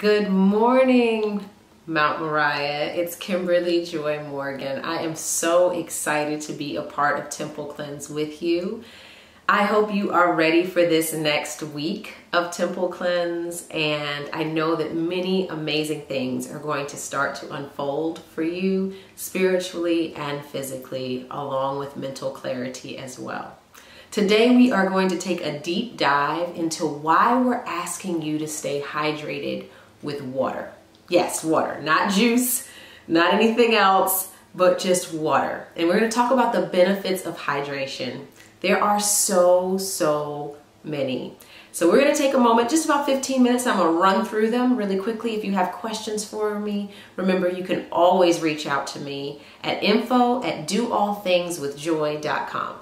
Good morning, Mount Moriah. It's Kimberly Joy Morgan. I am so excited to be a part of Temple Cleanse with you. I hope you are ready for this next week of Temple Cleanse, and I know that many amazing things are going to start to unfold for you spiritually and physically, along with mental clarity as well. Today, we are going to take a deep dive into why we're asking you to stay hydrated with water. Yes, water, not juice, not anything else, but just water. And we're going to talk about the benefits of hydration. There are so, so many. So we're going to take a moment, just about 15 minutes. I'm going to run through them really quickly. If you have questions for me, remember you can always reach out to me at info at doallthingswithjoy.com.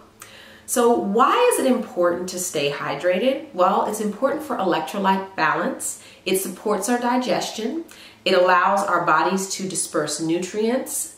So why is it important to stay hydrated? Well, it's important for electrolyte balance. It supports our digestion. It allows our bodies to disperse nutrients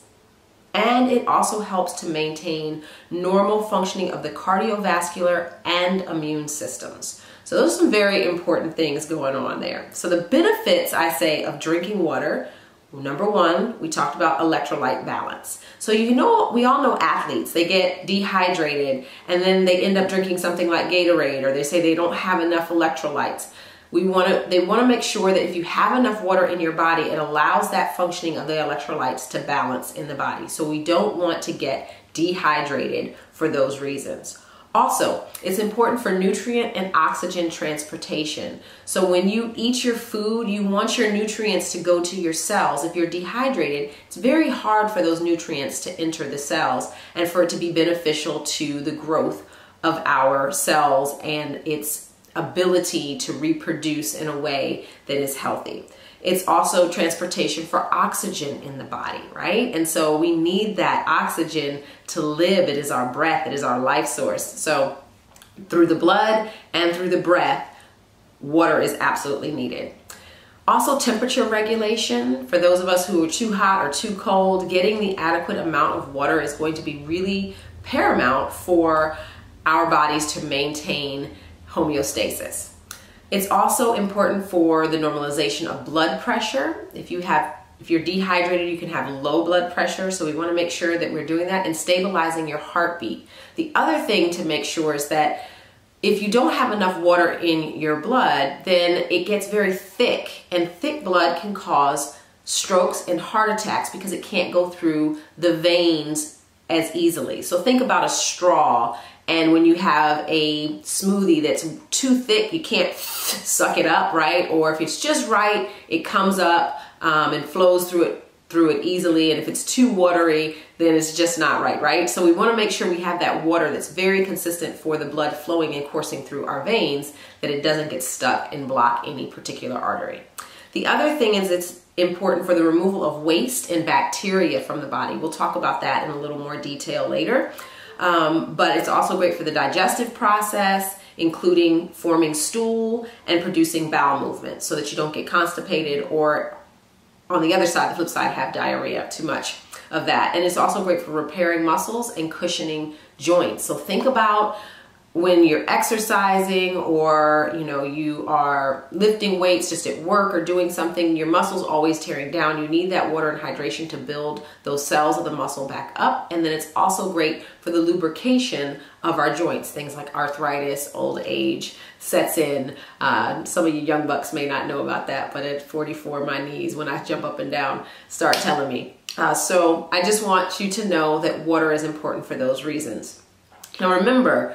and it also helps to maintain normal functioning of the cardiovascular and immune systems. So those are some very important things going on there. So the benefits, I say, of drinking water, number one, we talked about electrolyte balance. So you know, we all know athletes, they get dehydrated and then they end up drinking something like Gatorade or they say they don't have enough electrolytes. We want to they want to make sure that if you have enough water in your body it allows that functioning of the electrolytes to balance in the body. So we don't want to get dehydrated for those reasons also it's important for nutrient and oxygen transportation so when you eat your food you want your nutrients to go to your cells if you're dehydrated it's very hard for those nutrients to enter the cells and for it to be beneficial to the growth of our cells and its ability to reproduce in a way that is healthy. It's also transportation for oxygen in the body, right? And so we need that oxygen to live. It is our breath, it is our life source. So through the blood and through the breath, water is absolutely needed. Also, temperature regulation. For those of us who are too hot or too cold, getting the adequate amount of water is going to be really paramount for our bodies to maintain homeostasis. It's also important for the normalization of blood pressure. If you have if you're dehydrated, you can have low blood pressure, so we want to make sure that we're doing that and stabilizing your heartbeat. The other thing to make sure is that if you don't have enough water in your blood, then it gets very thick, and thick blood can cause strokes and heart attacks because it can't go through the veins as easily. So think about a straw and when you have a smoothie that's too thick, you can't suck it up, right? Or if it's just right, it comes up um, and flows through it through it easily. And if it's too watery, then it's just not right, right? So we wanna make sure we have that water that's very consistent for the blood flowing and coursing through our veins, that it doesn't get stuck and block any particular artery. The other thing is it's important for the removal of waste and bacteria from the body. We'll talk about that in a little more detail later. Um, but it's also great for the digestive process, including forming stool and producing bowel movement so that you don't get constipated or on the other side, the flip side, have diarrhea, too much of that. And it's also great for repairing muscles and cushioning joints. So think about when you're exercising or you know you are lifting weights just at work or doing something your muscles always tearing down. You need that water and hydration to build those cells of the muscle back up. And then it's also great for the lubrication of our joints. Things like arthritis old age sets in. Uh, some of you young bucks may not know about that but at 44 my knees when i jump up and down start telling me. Uh, so i just want you to know that water is important for those reasons. Now remember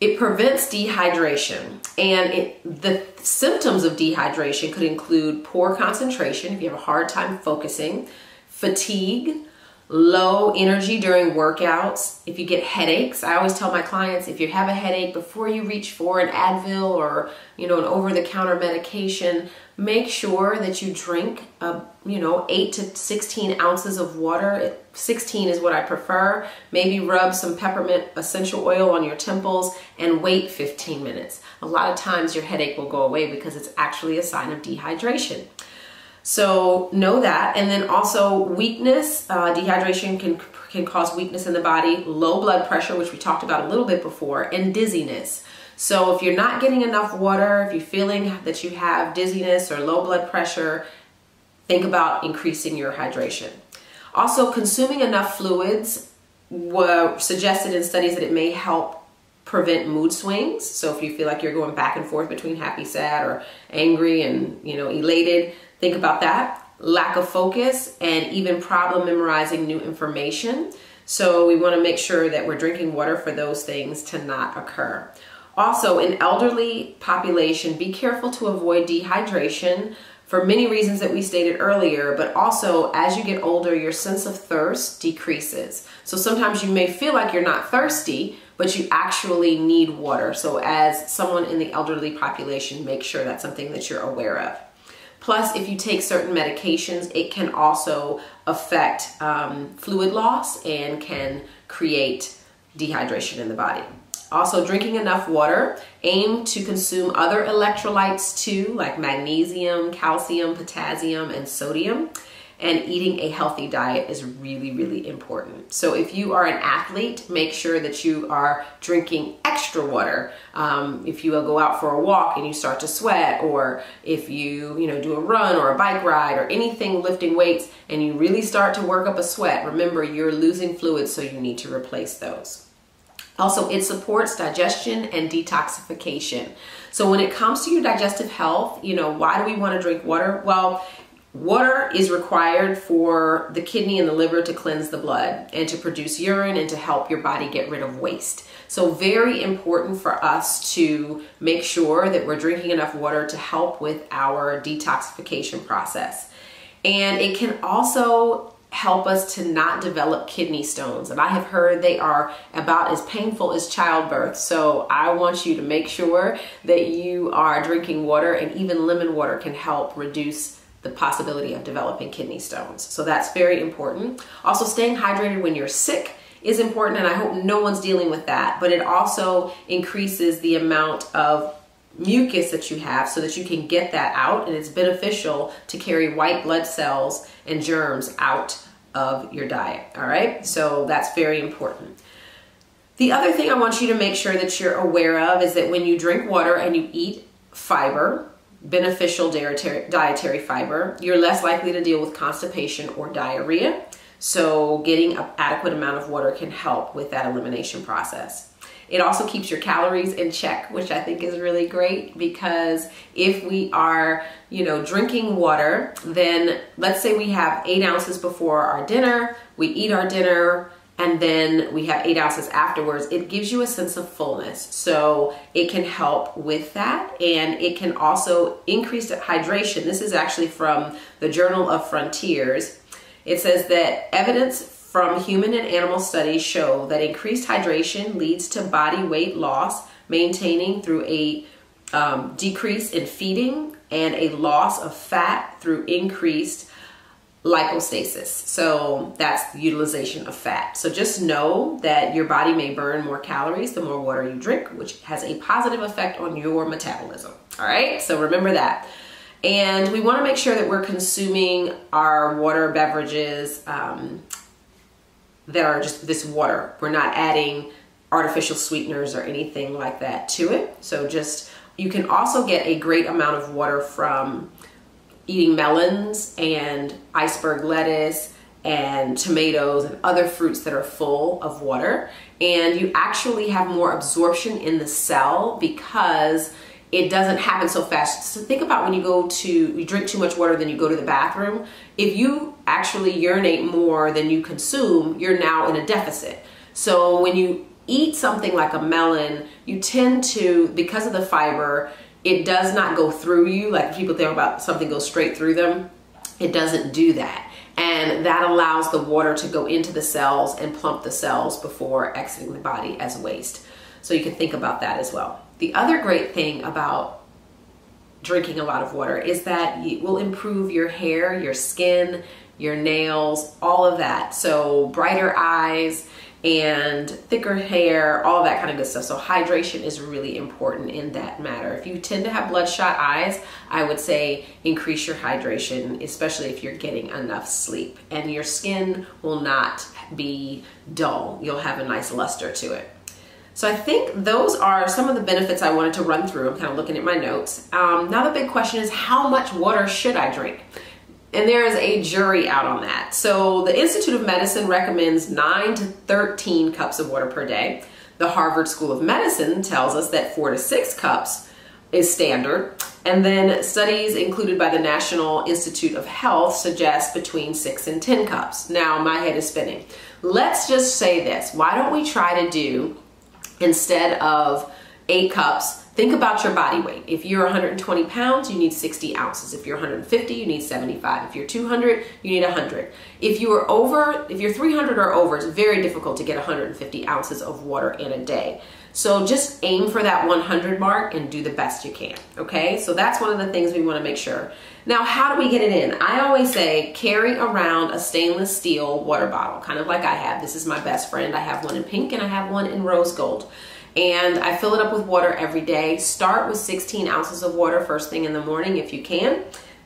it prevents dehydration, and it, the symptoms of dehydration could include poor concentration, if you have a hard time focusing, fatigue, low energy during workouts, if you get headaches. I always tell my clients if you have a headache before you reach for an Advil or, you know, an over-the-counter medication, make sure that you drink, uh, you know, 8 to 16 ounces of water. 16 is what I prefer. Maybe rub some peppermint essential oil on your temples and wait 15 minutes. A lot of times your headache will go away because it's actually a sign of dehydration. So know that. And then also weakness, uh, dehydration can, can cause weakness in the body, low blood pressure, which we talked about a little bit before, and dizziness. So if you're not getting enough water, if you're feeling that you have dizziness or low blood pressure, think about increasing your hydration. Also, consuming enough fluids were suggested in studies that it may help prevent mood swings. So if you feel like you're going back and forth between happy, sad, or angry and you know elated, think about that. Lack of focus and even problem memorizing new information. So we want to make sure that we're drinking water for those things to not occur. Also, in elderly population, be careful to avoid dehydration for many reasons that we stated earlier, but also as you get older, your sense of thirst decreases. So sometimes you may feel like you're not thirsty, but you actually need water. So as someone in the elderly population, make sure that's something that you're aware of. Plus, if you take certain medications, it can also affect um, fluid loss and can create dehydration in the body. Also, drinking enough water. Aim to consume other electrolytes too, like magnesium, calcium, potassium, and sodium. And eating a healthy diet is really, really important. So, if you are an athlete, make sure that you are drinking extra water. Um, if you go out for a walk and you start to sweat, or if you, you know, do a run or a bike ride or anything lifting weights and you really start to work up a sweat, remember you're losing fluids, so you need to replace those. Also, it supports digestion and detoxification. So when it comes to your digestive health, you know, why do we want to drink water? Well, water is required for the kidney and the liver to cleanse the blood and to produce urine and to help your body get rid of waste. So very important for us to make sure that we're drinking enough water to help with our detoxification process. And it can also help us to not develop kidney stones. And I have heard they are about as painful as childbirth. So I want you to make sure that you are drinking water and even lemon water can help reduce the possibility of developing kidney stones. So that's very important. Also staying hydrated when you're sick is important and I hope no one's dealing with that, but it also increases the amount of mucus that you have so that you can get that out and it's beneficial to carry white blood cells and germs out of your diet all right? So that's very important. The other thing I want you to make sure that you're aware of is that when you drink water and you eat fiber beneficial dietary fiber you're less likely to deal with constipation or diarrhea. So getting an adequate amount of water can help with that elimination process it also keeps your calories in check, which I think is really great because if we are, you know, drinking water, then let's say we have eight ounces before our dinner, we eat our dinner, and then we have eight ounces afterwards, it gives you a sense of fullness. So it can help with that. And it can also increase hydration. This is actually from the Journal of Frontiers. It says that evidence from human and animal studies show that increased hydration leads to body weight loss, maintaining through a um, decrease in feeding and a loss of fat through increased lipostasis. So that's utilization of fat. So just know that your body may burn more calories the more water you drink, which has a positive effect on your metabolism. All right, so remember that. And we want to make sure that we're consuming our water beverages um, that are just this water. We're not adding artificial sweeteners or anything like that to it. So just, you can also get a great amount of water from eating melons and iceberg lettuce and tomatoes and other fruits that are full of water. And you actually have more absorption in the cell because it doesn't happen so fast. So think about when you go to, you drink too much water, then you go to the bathroom. If you actually urinate more than you consume, you're now in a deficit. So when you eat something like a melon, you tend to, because of the fiber, it does not go through you. Like people think about something goes straight through them. It doesn't do that. And that allows the water to go into the cells and plump the cells before exiting the body as waste. So you can think about that as well. The other great thing about drinking a lot of water is that it will improve your hair, your skin, your nails, all of that. So brighter eyes and thicker hair, all that kind of good stuff. So hydration is really important in that matter. If you tend to have bloodshot eyes, I would say increase your hydration, especially if you're getting enough sleep. And your skin will not be dull. You'll have a nice luster to it. So I think those are some of the benefits I wanted to run through. I'm kind of looking at my notes. Um, now the big question is how much water should I drink? And there is a jury out on that. So the Institute of Medicine recommends 9 to 13 cups of water per day. The Harvard School of Medicine tells us that 4 to 6 cups is standard. And then studies included by the National Institute of Health suggest between 6 and 10 cups. Now my head is spinning. Let's just say this. Why don't we try to do instead of 8 cups Think about your body weight. If you're 120 pounds, you need 60 ounces. If you're 150, you need 75. If you're 200, you need 100. If you are over, if you're 300 or over, it's very difficult to get 150 ounces of water in a day. So just aim for that 100 mark and do the best you can, okay? So that's one of the things we wanna make sure. Now, how do we get it in? I always say carry around a stainless steel water bottle, kind of like I have. This is my best friend. I have one in pink and I have one in rose gold and I fill it up with water every day. Start with 16 ounces of water first thing in the morning if you can.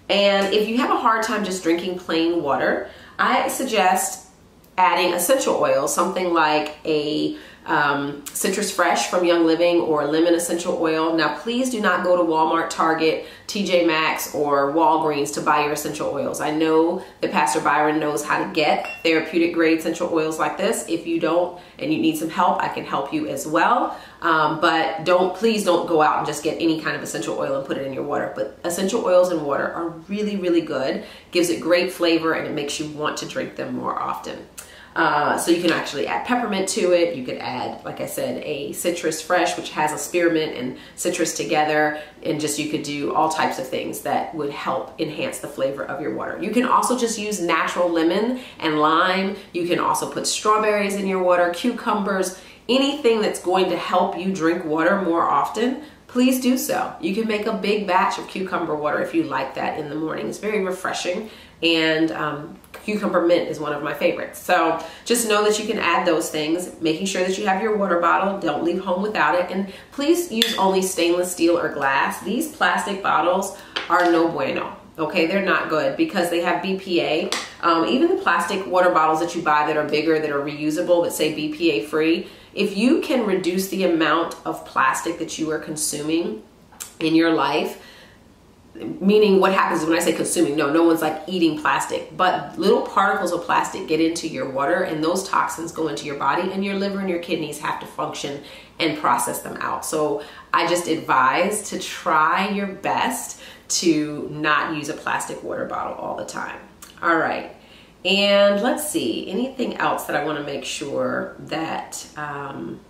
And if you have a hard time just drinking plain water, I suggest adding essential oil, something like a um, Citrus Fresh from Young Living or lemon essential oil. Now, please do not go to Walmart, Target, TJ Maxx, or Walgreens to buy your essential oils. I know that Pastor Byron knows how to get therapeutic grade essential oils like this. If you don't and you need some help, I can help you as well. Um, but don't, please don't go out and just get any kind of essential oil and put it in your water. But essential oils and water are really, really good. Gives it great flavor and it makes you want to drink them more often. Uh, so you can actually add peppermint to it. You could add, like I said, a citrus fresh, which has a spearmint and citrus together. And just you could do all types of things that would help enhance the flavor of your water. You can also just use natural lemon and lime. You can also put strawberries in your water, cucumbers, anything that's going to help you drink water more often please do so. You can make a big batch of cucumber water if you like that in the morning. It's very refreshing and um, cucumber mint is one of my favorites. So just know that you can add those things, making sure that you have your water bottle. Don't leave home without it. And please use only stainless steel or glass. These plastic bottles are no bueno. Okay, they're not good because they have BPA. Um, even the plastic water bottles that you buy that are bigger, that are reusable, that say BPA free, if you can reduce the amount of plastic that you are consuming in your life, meaning what happens when I say consuming, no, no one's like eating plastic, but little particles of plastic get into your water and those toxins go into your body and your liver and your kidneys have to function and process them out. So I just advise to try your best to not use a plastic water bottle all the time. All right. And let's see, anything else that I want to make sure that, um,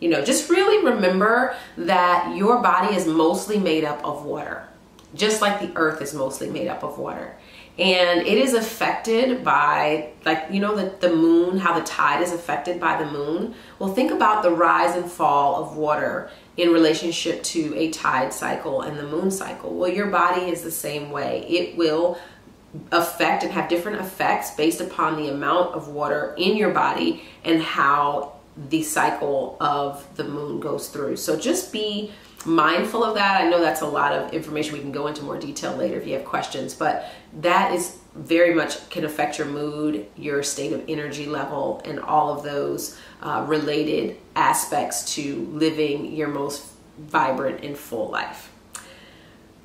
you know, just really remember that your body is mostly made up of water just like the earth is mostly made up of water. And it is affected by, like, you know, the, the moon, how the tide is affected by the moon. Well, think about the rise and fall of water in relationship to a tide cycle and the moon cycle. Well, your body is the same way. It will affect and have different effects based upon the amount of water in your body and how the cycle of the moon goes through. So just be mindful of that. I know that's a lot of information. We can go into more detail later if you have questions, but that is very much can affect your mood, your state of energy level, and all of those uh, related aspects to living your most vibrant and full life.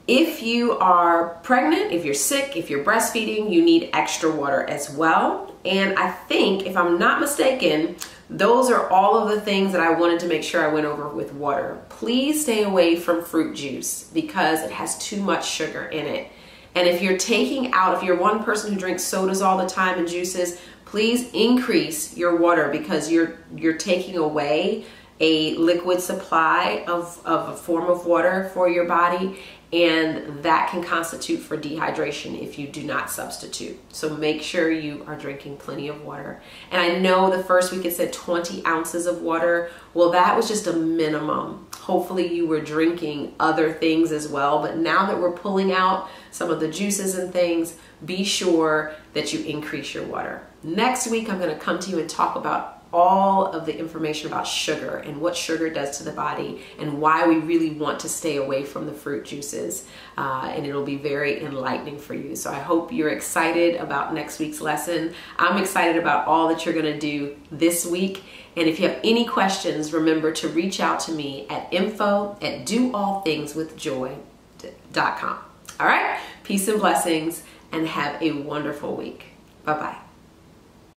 If you are pregnant, if you're sick, if you're breastfeeding, you need extra water as well. And I think, if I'm not mistaken, those are all of the things that I wanted to make sure I went over with water. Please stay away from fruit juice because it has too much sugar in it. And if you're taking out, if you're one person who drinks sodas all the time and juices, please increase your water because you're you're taking away a liquid supply of, of a form of water for your body and that can constitute for dehydration if you do not substitute. So make sure you are drinking plenty of water. And I know the first week it said 20 ounces of water. Well, that was just a minimum. Hopefully you were drinking other things as well. But now that we're pulling out some of the juices and things, be sure that you increase your water. Next week, I'm gonna come to you and talk about all of the information about sugar and what sugar does to the body and why we really want to stay away from the fruit juices. Uh, and it'll be very enlightening for you. So I hope you're excited about next week's lesson. I'm excited about all that you're going to do this week. And if you have any questions, remember to reach out to me at info at doallthingswithjoy.com. All right, peace and blessings, and have a wonderful week. Bye bye.